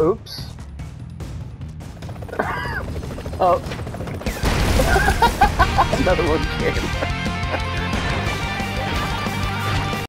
Oops. oh. Another one came.